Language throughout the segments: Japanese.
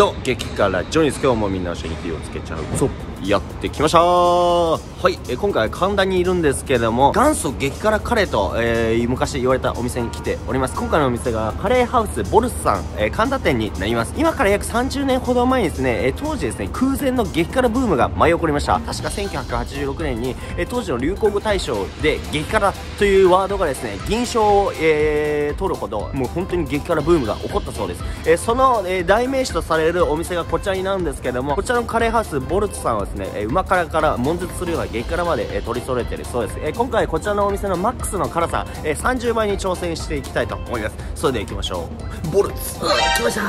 どうも激辛ジョニー今日もみんな一緒に火をつけちゃう。ぞやってきました。はい、えー今回は神田にいるんですけれども元祖激辛カレーと、えー昔言われたお店に来ております。今回のお店がカレーハウスボルスさん、えー神田店になります。今から約30年ほど前にですね、えー当時ですね空前の激辛ブームが舞い起こりました。確か1986年に、えー当時の流行語大賞で激辛というワードがですね銀賞を、えー取るほどもう本当に激辛ブームが起こったそうです、えーその、えー代名詞とされるお店がこちらになるんですけどもこちらのカレーハウスボルツさんはですね、えー、旨辛から悶絶するような激辛まで、えー取り揃えてるそうです、えー今回こちらのお店のマックスの辛さ、えー30倍に挑戦していきたいと思います。それでは行きましょう。ボルツ来ました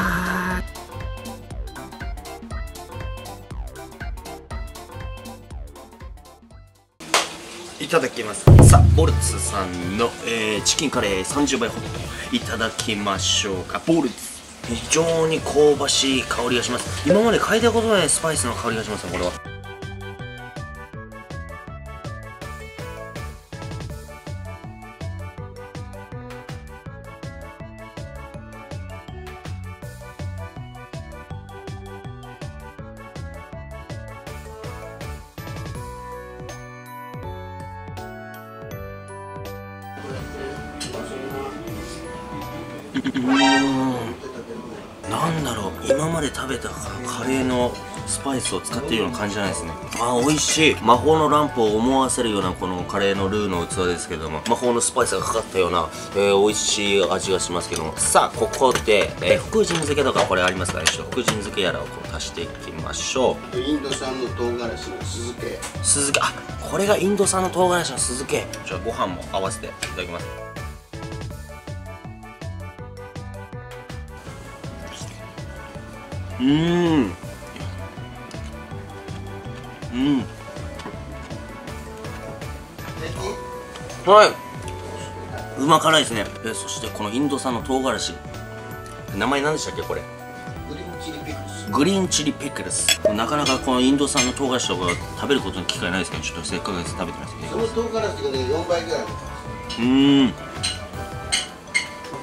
いただきます。さあボルツさんの、えーチキンカレー30倍ホットいただきましょうか。ボルツ非常に香ばしい香りがします。今まで嗅いだことないスパイスの香りがしますねこれは。うん。なんだろう今まで食べたカレーのスパイスを使っているような感じじゃないですね。あー美味しい。魔法のランプを思わせるようなこのカレーのルーの器ですけども魔法のスパイスがかかったような、えー美味しい味がしますけども。さあここで、えー福神漬けとかこれありますからねちょっと福神漬けやらをこう足していきましょう。インド産の唐辛子の酢漬け。酢漬け。あこれがインド産の唐辛子の酢漬け。じゃあご飯も合わせていただきますうーん。うん。はい。うま辛いですね。えそしてこのインド産の唐辛子。名前何でしたっけこれ。グリーンチリピクルス。グリーンチリピクルスなかなかこのインド産の唐辛子とか食べることに機会ないですけどちょっとせっかくです。食べてみますねその唐辛子がね4倍ぐらいうーん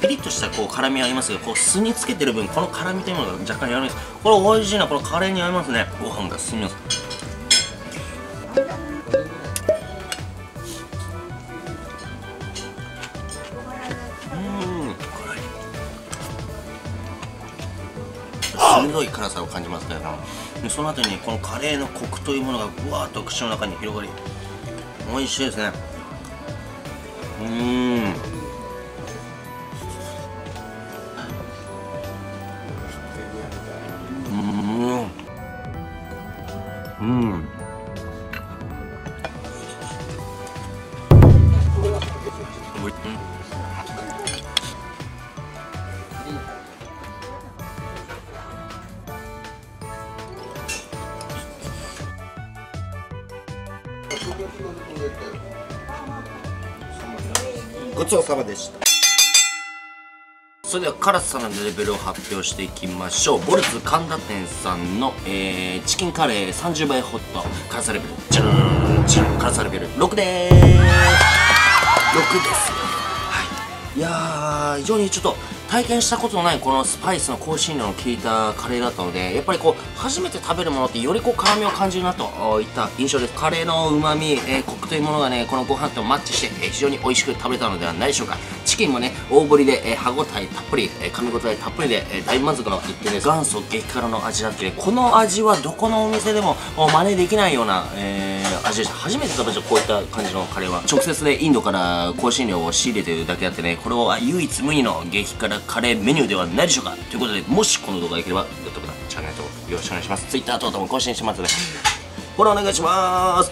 ピリッとしたこう辛みありますがこう酢につけてる分この辛みというものが若干やらないです。これ美味しいなこのカレーに合いますね。ご飯が進みます。うん辛い。鋭い辛さを感じますけれども。でその後にこのカレーのコクというものがぶわーっと口の中に広がり美味しいですね。うーんうん。ごちそうさまでした。それでは辛さのレベルを発表していきましょう。ボルツ神田店さんの、えーチキンカレー30倍ホット。辛さレベルじゃーんじゃーん辛さレベル6でーす。6ですはいやー非常にちょっと体験したことのないこのスパイスの香辛料の効いたカレーだったのでやっぱりこう初めて食べるものってよりこう辛みを感じるなといった印象です。カレーのうまみ、えーコクというものがねこのご飯とマッチして、えー非常に美味しく食べたのではないでしょうか。キンもね大ぶりで、えー歯ごたえたっぷり、えー噛み応えたっぷりで、えー大満足の一品です。元祖激辛の味だってこの味はどこのお店でももう真似できないような、えー味でした。初めて食べたこういった感じのカレーは。直接でインドから香辛料を仕入れてるだけあってねこれは唯一無二の激辛カレーメニューではないでしょうか。ということでもしこの動画が良ければグッドボタンチャンネル登録よろしくお願いします。Twitter 等々も更新してますのでフォローお願いします。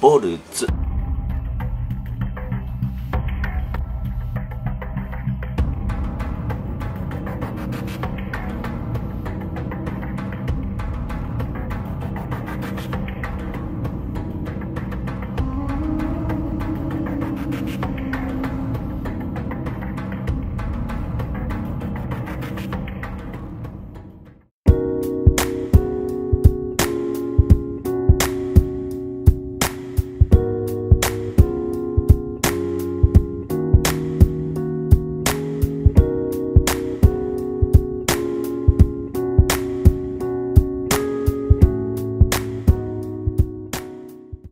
ボルツ。